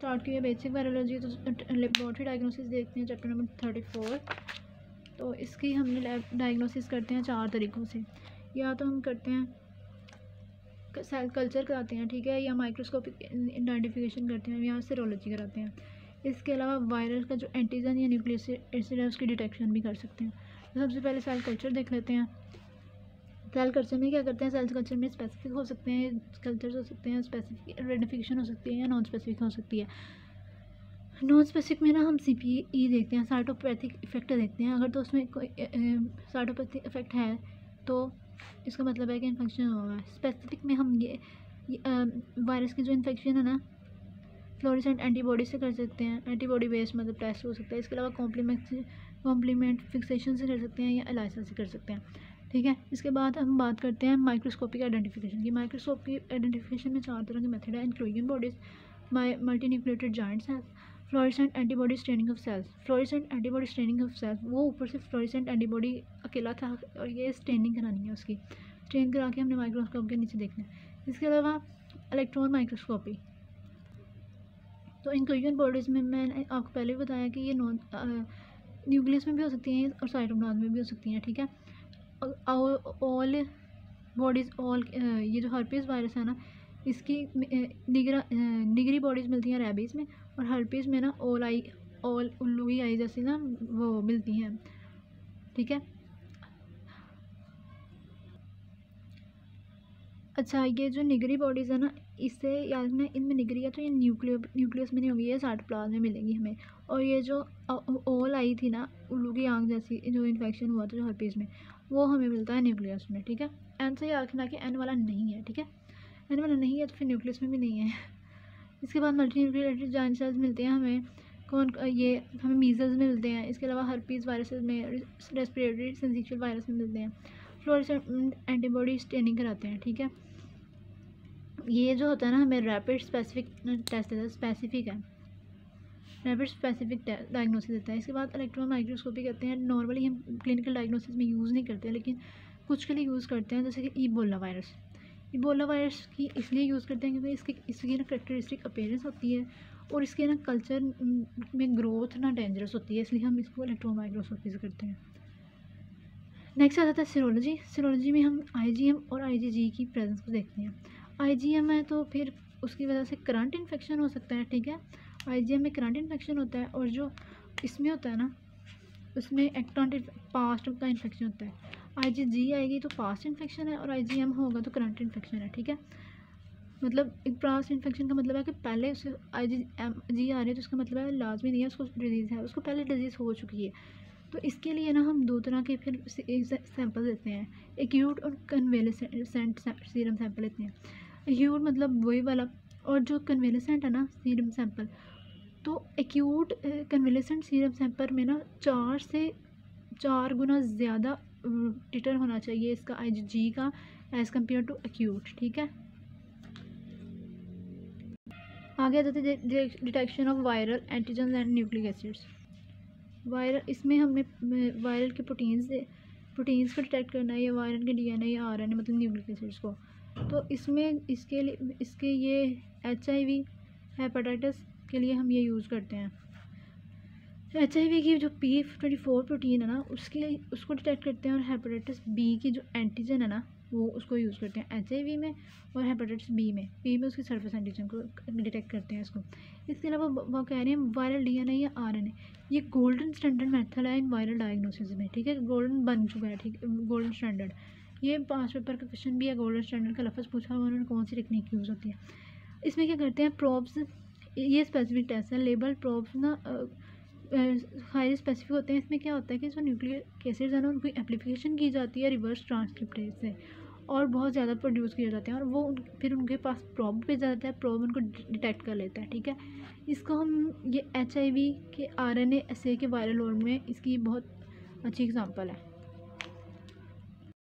Start किया basic virology तो laboratory diagnosis देखते हैं चैप्टर नंबर थर्टी फोर तो इसकी हमने डायग्नोसिस करते हैं चार तरीक़ों से। या तो हम करते हैं सेल कल्चर कराते हैं, ठीक है, या माइक्रोस्कोपिक आइडेंटिफिकेशन करते हैं, या सीरोलॉजी कराते हैं। इसके अलावा वायरस का जो एंटीजन या न्यूक्लियस एसिड है, उसकी डिटेक्शन भी कर सकते हैं। तो सबसे पहले सेल कल्चर देख लेते हैं। सेल कल्चर में क्या करते हैं? सेल कल्चर में स्पेसिफिक हो सकते हैं कल्चर्स हो सकते हैं स्पेसिफिक आइडेंटिफिकेशन हो सकती है या नॉन स्पेसिफिक हो सकती है। नॉन स्पेसिफिक में ना हम सी पी ई देखते हैं सार्टोपैथिक इफ़ेक्ट देखते हैं। अगर तो उसमें कोई सार्टोपैथिक इफ़ेक्ट है तो इसका मतलब है कि इन्फेक्शन हुआ है। स्पेसिफिक में हम ये, ये वायरस की जो इन्फेक्शन है ना फ्लोरिसेंट एंटीबॉडी से कर सकते हैं। एंटीबॉडी बेस्ड मतलब टेस्ट हो सकता है। इसके अलावा कॉम्प्लीमेंट कॉम्प्लीमेंट फिक्सेशन से कर सकते हैं या एलाइसा से कर सकते हैं। ठीक है? इसके बाद हम बात करते हैं माइक्रोस्कोपिक आइडेंटिफिकेशन की। माइक्रोस्कोपिक आइडेंटिफिकेशन में चार तरह के मेथड है including bodies multinucleated giant cells fluorescent antibody staining of cells fluorescent antibody staining of cells वो ऊपर से फ्लोरिसेंट एंटीबॉडी अकेला था और ये स्ट्रेनिंग करानी है उसकी। स्ट्रेन करा के हमने माइक्रोस्कोप के नीचे देखना है। इसके अलावा इलेक्ट्रॉन माइक्रोस्कोपी तो इंक्लूजन बॉडीज़ में मैंने आपको पहले भी बताया कि ये नॉन न्यूक्लियस में भी हो सकती हैं और साइटोप्लाज्म में भी हो सकती हैं, ठीक है? ऑल बॉडीज़ ऑल ये जो हर्पीज़ वायरस है ना, इसकी निगरा निगरी बॉडीज़ मिलती हैं रेबीज़ में और हर्पीज़ में ना ऑल आई ऑल उल्लू आई जैसी ना वो मिलती हैं। ठीक है? अच्छा ये जो निगरी बॉडीज़ है ना इससे याद रखना, इनमें निगरी है तो ये न्यूक्लियो न्यूक्लियस में नहीं होगी, ये साइटोप्लाज्म में मिलेंगी हमें। और ये जो ओल आई थी ना, उल्लू की आँख जैसी, जो इन्फेक्शन हुआ था जो हर्पीज़ में, वो हमें मिलता है न्यूक्लियस में, ठीक है? एन से याद रखना कि एन वाला नहीं है, ठीक है? एन वाला नहीं है तो फिर न्यूक्लियस में भी नहीं है। इसके बाद मल्टी न्यूक्लियटेड जॉइंट सेल्स मिलते हैं हमें, कौन, ये हमें मीजल्स में मिलते हैं, इसके अलावा हर्पीज़ वायरस में रेस्पिरेटरी सेंसिचुअल वायरस में मिलते हैं। फ्लोरेसेंट एंटीबॉडी स्टेनिंग कराते हैं, ठीक है? ये जो होता है ना, हमें रैपिड स्पेसिफिक टेस्ट देता है स्पेसिफिक है। रैपिड स्पेसिफिक डायग्नोसिस देता है। इसके बाद इलेक्ट्रॉन माइक्रोस्कोपी करते हैं। नॉर्मली हम क्लिनिकल डायग्नोसिस में यूज़ नहीं करते, लेकिन कुछ के लिए यूज़ करते हैं, जैसे कि ईबोला वायरस ईबोला वायरस की इसलिए यूज़ करते हैं क्योंकि इसकी इसकी ना करेक्टरिस्टिक अपेयरेंस होती है और इसके ना कल्चर में ग्रोथ ना डेंजरस होती है, इसलिए हम इसको इलेक्ट्रॉन माइक्रोस्कोपी से करते हैं। नेक्स्ट आ जाता है सीरोलॉजी सीरोलॉजी में हम आईजीएम और आईजीजी की प्रेजेंस को देखते हैं। आईजीएम है तो फिर उसकी वजह से करंट इन्फेक्शन हो सकता है, ठीक है? आईजीएम में करंट इन्फेक्शन होता है और जो इसमें होता है ना, उसमें एक्टॉन्ट पास्ट का इन्फेक्शन होता है। आई जी आएगी तो पास्ट इन्फेक्शन है और आईजीएम होगा तो करंट इन्फेक्शन है, ठीक है? मतलब एक पास्ट इन्फेक्शन का मतलब है कि पहले उसे आई जी एम जी आ रही है तो उसका मतलब है लाजमी नहीं है, उसको डिज़ीज़ है, उसको पहले डिज़ीज़ हो चुकी है। तो इसके लिए ना हम दो तरह के फिर सैंपल देते हैं। एक्यूट और कन्वेलेसेंट सीरम सैंपल लेते हैं। एक्यूट मतलब वही वाला और जो कन्वेलेसेंट है ना, सीरम सैंपल। तो एक्यूट कन्वेलेसेंट सीरम सैंपल में ना चार से चार गुना ज़्यादा टिटर होना चाहिए इसका आई जी का एज़ कंपेयर टू एक्यूट ठीक है? आगे आ जाते detection of viral antigen and nucleic acids viral, इसमें हमने वायरल के प्रोटीन्स प्रोटीन्स को डिटेक्ट करना है या वायरल के डीएनए या आरएनए मतलब न्यूक्लिक एसिड्स को। तो इसमें, इसके लिए, इसके ये एच आई वी हेपाटाइटिस के लिए हम ये यूज़ करते हैं। एच आई वी की जो पी ट्वेंटी फोर प्रोटीन है ना, उसके उसको डिटेक्ट करते हैं और हेपाटाइटिस बी की जो एंटीजन है ना वो उसको यूज़ करते हैं एच वी में और हेपाटाइटिस बी में। बी में उसकी सर्फेस एंटीजन को डिटेक्ट करते हैं इसको। इसके अलावा वो कह रहे हैं वायरल डी एन ए या आर एन ये गोल्डन स्टैंडर्ड मेथड है इन वायरल डायग्नोसिस में, ठीक है? गोल्डन बन चुका है, ठीक गोल्डन स्टैंडर्ड ये पास पेपर का क्वेश्चन भी है गोल्डन स्टैंडर्ड का लफ्ज़ पूछा हुआ उन्होंने कौन सी टेक्निक यूज़ होती है। इसमें क्या करते हैं प्रॉप्स ये स्पेसिफिक टेस्ट है लेबल प्रॉप्स ना हाई स्पेसिफिक होते हैं। इसमें क्या होता है कि जो न्यूक्लियर केसेज है ना, उनकी एप्लीकेशन की जाती है रिवर्स ट्रांसक्रिप्टेज से। और बहुत ज़्यादा प्रोड्यूस किए जाते हैं और वो फिर उनके पास प्रॉब भेजा जाता है, प्रॉब उनको डिटेक्ट कर लेता है, ठीक है? इसको हम, ये एच आई वी के आर एन ए के वायरल और में इसकी बहुत अच्छी एग्जांपल है।